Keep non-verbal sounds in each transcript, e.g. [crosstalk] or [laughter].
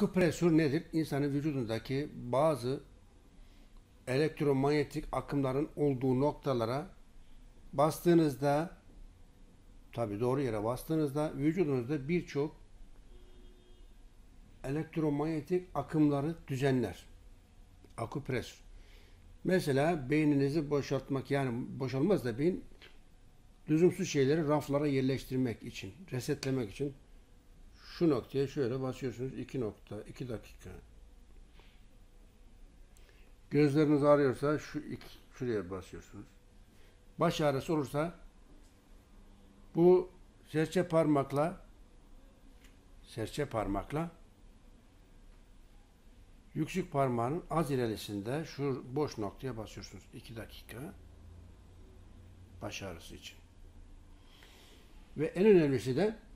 Akupresür nedir? İnsanın vücudundaki bazı elektromanyetik akımların olduğu noktalara bastığınızda tabi doğru yere bastığınızda vücudunuzda birçok elektromanyetik akımları düzenler. Akupresür. Mesela beyninizi boşaltmak yani boşalmaz da beyin lüzumsuz şeyleri raflara yerleştirmek için, resetlemek için şu noktaya şöyle basıyorsunuz. 2 nokta, 2 dakika. Gözleriniz ağrıyorsa şu iki, şuraya basıyorsunuz. Baş ağrısı olursa bu serçe parmakla serçe parmakla yüksek parmağının az ilerisinde şu boş noktaya basıyorsunuz. 2 dakika baş ağrısı için. Ve en önemlisi de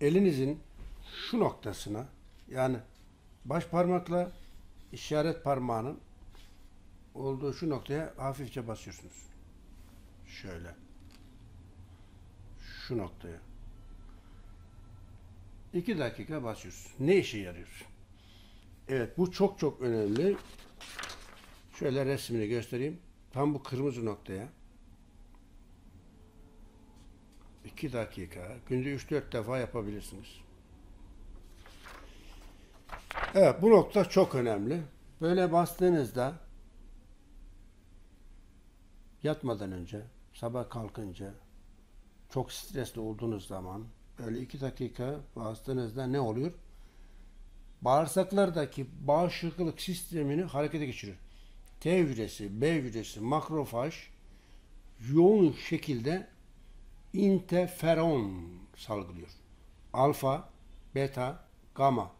elinizin şu noktasına yani baş parmakla işaret parmağının olduğu şu noktaya hafifçe basıyorsunuz. Şöyle. Şu noktaya. İki dakika basıyorsunuz. Ne işe yarıyor? Evet bu çok çok önemli. Şöyle resmini göstereyim. Tam bu kırmızı noktaya. 2 dakika, günde 3-4 defa yapabilirsiniz. Evet, bu nokta çok önemli. Böyle bastığınızda yatmadan önce, sabah kalkınca, çok stresli olduğunuz zaman böyle 2 dakika bastığınızda ne oluyor? Bağırsaklardaki bağışıklık sistemini harekete geçiriyor. T hücresi, B hücresi, makrofaj yoğun şekilde interferon salgılıyor. Alfa, beta, gamma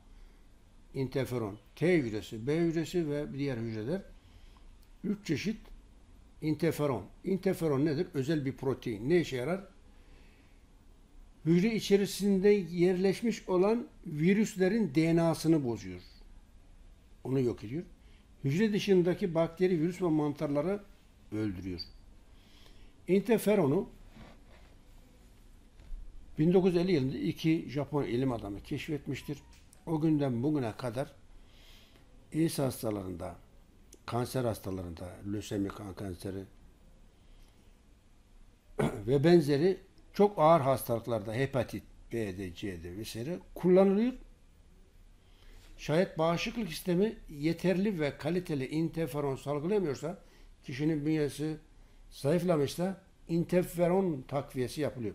interferon. T hücresi, B hücresi ve diğer hücreler üç çeşit interferon. Interferon nedir? Özel bir protein. Ne işe yarar? Hücre içerisinde yerleşmiş olan virüslerin DNA'sını bozuyor. Onu yok ediyor. Hücre dışındaki bakteri, virüs ve mantarları öldürüyor. Interferonu 1950 yılında iki Japon ilim adamı keşfetmiştir. O günden bugüne kadar AIDS hastalarında, kanser hastalarında, lösemi kan kanseri [clears throat] ve benzeri çok ağır hastalıklarda hepatit B'de, C'de vesaire kullanılıyor. Şayet bağışıklık sistemi yeterli ve kaliteli interferon salgılamıyorsa kişinin bünyesi zayıflamışsa interferon takviyesi yapılıyor.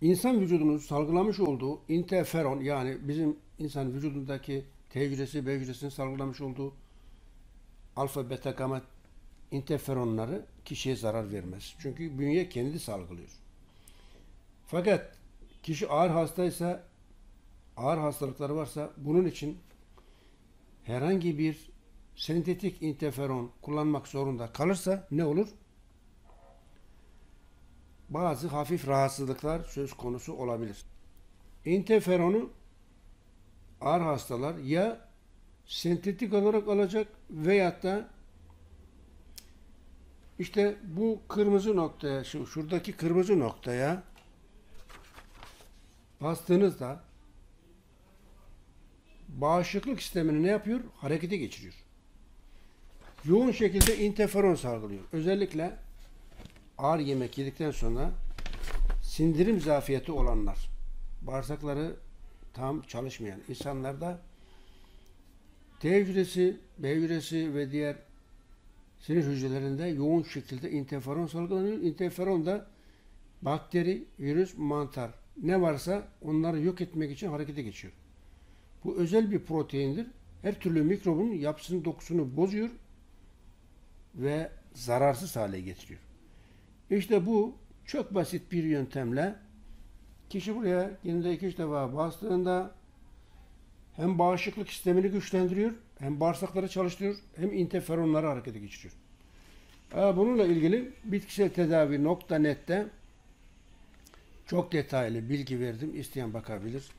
İnsan vücudunun salgılamış olduğu interferon yani bizim insan vücudundaki T hücresi, B hücresinin salgılamış olduğu alfa, beta, gamma interferonları kişiye zarar vermez. Çünkü bünye kendi salgılıyor. Fakat kişi ağır hastaysa, ağır hastalıkları varsa bunun için herhangi bir sentetik interferon kullanmak zorunda kalırsa ne olur? Bazı hafif rahatsızlıklar söz konusu olabilir. İnterferonu ağır hastalar ya sentetik olarak alacak veyahut da işte bu kırmızı noktaya, şu şuradaki kırmızı noktaya bastığınızda bağışıklık sistemini ne yapıyor? Harekete geçiriyor. Yoğun şekilde interferon salgılıyor. Özellikle ağır yemek yedikten sonra sindirim zafiyeti olanlar, bağırsakları tam çalışmayan insanlarda T hücresi, B hücresi ve diğer sinir hücrelerinde yoğun şekilde interferon salgılanıyor. Interferon da bakteri, virüs, mantar ne varsa onları yok etmek için harekete geçiyor. Bu özel bir proteindir. Her türlü mikrobun yapısını, dokusunu bozuyor ve zararsız hale getiriyor. İşte bu çok basit bir yöntemle kişi buraya günde iki üç defa bastığında hem bağışıklık sistemini güçlendiriyor, hem bağırsakları çalıştırıyor, hem interferonları harekete geçiriyor. Bununla ilgili bitkisel tedavi.net'te çok detaylı bilgi verdim. İsteyen bakabilir.